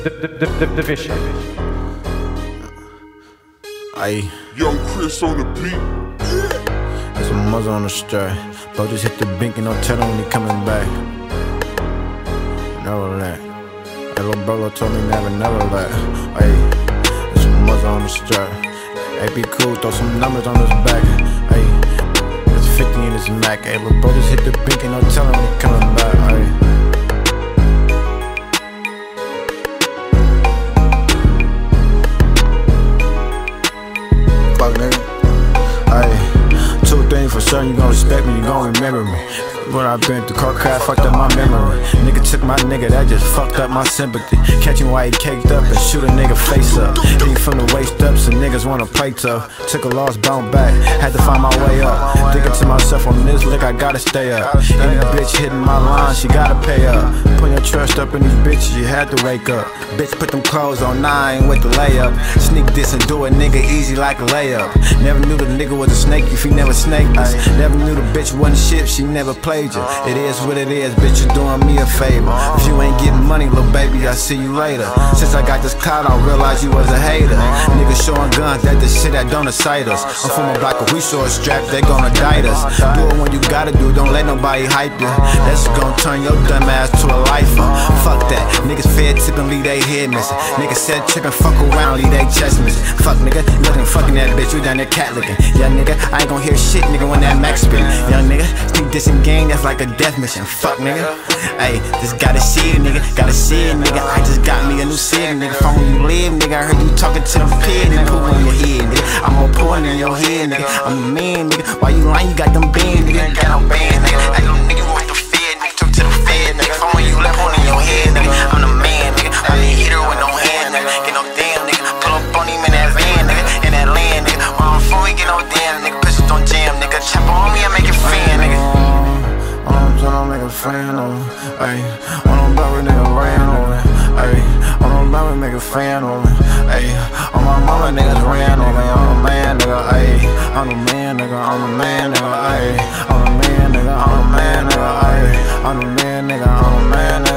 Division. Aye, Young Chris on the beat. there's a mother on the strap. Bro, just hit the bink and don't tell him when he coming back. Never let. That little brother told me never, never let. Aye, there's a mother on the strap. Hey, be cool, throw some numbers on his back. Hey, there's 50 in his Mac. Hey, little bro, just hit the bink and don't tell him when he coming back. Aye. Certain, you gon' respect me, you gon' remember me. When I been through car crash, fucked up my memory. Nigga took my nigga, that just fucked up my sympathy. Catching him while he caked up and shoot a nigga face up. Eat from the waist up, so niggas wanna play tough. Took a loss, bound back, had to find my way up. Thinking to myself on this lick, I gotta stay up. Any bitch hitting my line, she gotta pay up. Put your trust up in these bitches, you had to wake up. Bitch, put them clothes on nine with the layup. Sneak this and do a nigga easy like a layup. Never knew the nigga was a snake if he never snaked us. Never knew the bitch wasn't shit, she never played It is what it is, bitch, you doing me a favor. If you ain't getting money, little baby, I'll see you later. Since I got this clout, I realized you was a hater. Niggas showing guns, that the shit that don't excite us. I'm from a block of a strap, they gonna diet us. Do it when you gotta do, don't let nobody hype you. That's gonna turn your dumb ass to a lifer. Fuck that, niggas fed tipping, leave they head missing. Niggas said trippin', fuck around, leave they chest missing. Fuck nigga, looking fucking that bitch, you down there cat looking. Yeah nigga, I ain't gon' hear shit nigga when that max spin. Young nigga, dissing gang, that's like a death mission. Fuck nigga, hey, just gotta see it nigga, gotta see it nigga. I just got me a new city nigga. From where you live nigga, I heard you talking to them pig nigga. Poop on your head nigga, I'm more porn in your head nigga. I'm a man nigga, why you lying? You got them bands nigga, got no band nigga. Hey little nigga, want the fed nigga, talk to the fed nigga. From where you left one in your head nigga, I'm the man nigga. I ain't hitter with no hand nigga, get no damn nigga. Pull up on him in that nigga, in that nigga. Where I'm from, get no damn nigga. Fan ayy. On them block, we nigga ran on ayy. On them block, we make a fan me, ayy. On my mama, niggas ran on me. I'm a man, nigga, ayy. I'm a man, nigga. I'm a man, nigga, ayy. I'm a man, nigga. I'm a man, nigga, ayy. I'm a man, nigga. I'm a man, nigga.